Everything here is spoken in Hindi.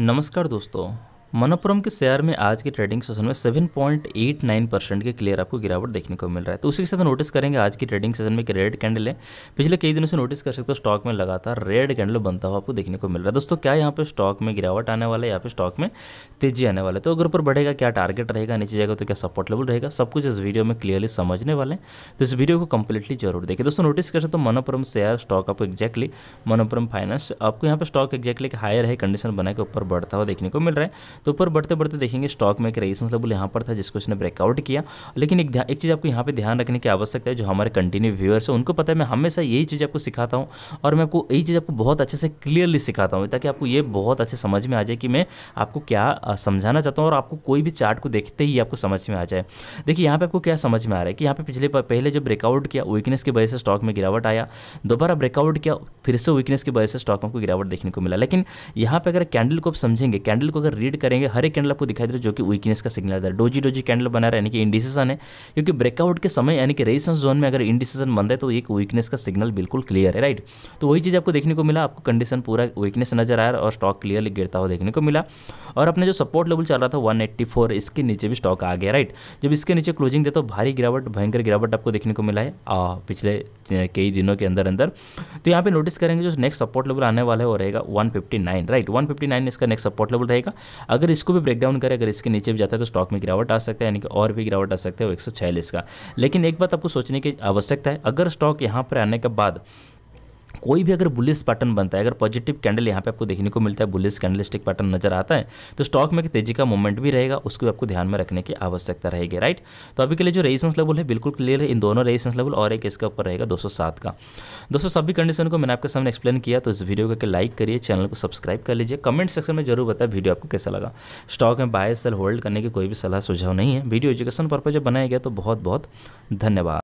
नमस्कार दोस्तों। मनोपुरम के शेयर में आज के ट्रेडिंग सेशन में 7.89 परसेंट के क्लियर आपको गिरावट देखने को मिल रहा है। तो उसी के साथ नोटिस करेंगे आज की ट्रेडिंग सेशन में एक रेड कैंडल है। पिछले कई दिनों से नोटिस कर सकते हो स्टॉक में लगातार रेड कैंडल बनता हुआ आपको देखने को मिल रहा है। दोस्तों, क्या यहाँ पे स्टॉक में गिरावट आने वाला है? यहाँ पे स्टॉक में तेज़ी आने वाला है। तो अगर ऊपर बढ़ेगा, क्या टारगेट रहेगा, नीचे जाएगा तो क्या सपोर्ट लेवल रहेगा? सब कुछ इस वीडियो में क्लियरली समझने वाले हैं। तो इस वीडियो को कंप्लीटली ज़रूर देखिए। दोस्तों नोटिस कर सकते हो मनोपुरम शेयर स्टॉक आपको एक्जैक्टली मनोपुरम फाइनेंस आपको यहाँ पे स्टॉक एक्जैक्टली हायर है कंडीशन बना के ऊपर बढ़ता हुआ देखने को मिल रहा है। तो ऊपर बढ़ते बढ़ते देखेंगे स्टॉक में एक रेजिस्टेंस लेवल यहाँ पर था जिसको इसने ब्रेकआउट किया। लेकिन एक एक चीज़ आपको यहाँ पे ध्यान रखने की आवश्यकता है जो हमारे कंटिन्यू व्यूअर्स है, उनको पता है मैं हमेशा यही चीज़ आपको सिखाता हूँ और मैं आपको, यही चीज़ आपको बहुत अच्छे से क्लियरली सिखाता हूँ ताकि आपको ये बहुत अच्छे समझ में आ जाए कि मैं आपको क्या समझाना चाहता हूँ और आपको कोई भी चार्ट को देखते ही आपको समझ में आ जाए। देखिए यहाँ पे आपको क्या समझ में आ रहा है कि यहाँ पर पिछले पहले जो ब्रेकआउट किया वीकनेस की वजह से स्टॉक में गिरावट आया, दोबारा ब्रेकआउट किया, फिर से वीकनेस की वजह से स्टॉक में आपको गिरावट देखने को मिला। लेकिन यहाँ पर अगर कैंडल को आप समझेंगे कैंडल को अगर रीड करेंगे, हर एक कैंडल आपको दिखाई दे रहा है जो कि वीकनेस का सिग्नल है। डोजी डोजी कैंडल बना रहा है, यानी कि इंडिसीजन है, क्योंकि ब्रेकआउट के समय, यानी कि रेजिस्टेंस जोन में अगर इंडिसीजन बनता है तो एक वीकनेस का सिग्नल बिल्कुल क्लियर है राइट तो वही चीज़ आपको देखने को मिला, आपको कंडीशन पूरा वीकनेस नज़र आया और स्टॉक क्लियरली गिरता हुआ देखने को मिला। और अपने जो सपोर्ट लेवल चल रहा था वन इसके नीचे भी स्टॉक आ गया राइट जब इसके नीचे क्लोजिंग दे तो भारी गिरावट, भयंकर गिरावट आपको देखने को मिला है पिछले कई दिनों के अंदर अंदर। तो यहाँ पे नोटिस करेंगे, जो नेक्स्ट सपोर्ट लेवल आने वाला है, वो रहेगा 159 राइट 159 इसका नेक्स्ट सपोर्ट लेवल रहेगा। अगर इसको भी ब्रेक डाउन करें, अगर इसके नीचे भी जाता है तो स्टॉक में गिरावट आ सकता है, यानी कि और भी गिरावट आ सकता है वो एक सौ छियालीस का। लेकिन एक बात आपको सोचने की आवश्यकता है, अगर स्टॉक यहाँ पर आने के बाद कोई भी अगर बुलिस पैटर्न बनता है, अगर पॉजिटिव कैंडल यहाँ पे आपको देखने को मिलता है बुलिस कैंडलस्टिक पैटर्न नज़र आता है तो स्टॉक में एक तेज़ी का मूवमेंट भी रहेगा, उसको भी आपको ध्यान में रखने की आवश्यकता रहेगी राइट तो अभी के लिए जो रेजिस्टेंस लेवल है, बिल्कुल क्लियर है। इन दोनों रेजिस्टेंस लेवल और एक इसके ऊपर रहेगा दो सौ सात का। दोस्तों, सभी कंडीशन को मैंने आपके सामने एक्सप्लेन किया तो इस वीडियो को लाइक करिए चैनल को सब्सक्राइब कर लीजिए। कमेंट सेक्शन में ज़रूर बताए वीडियो आपको कैसा लगा। स्टॉक में बाय सेल होल्ड करने की कोई भी सलाह, सुझाव नहीं है। वीडियो एजुकेशन पर्पज जब बनाया गया तो बहुत बहुत धन्यवाद।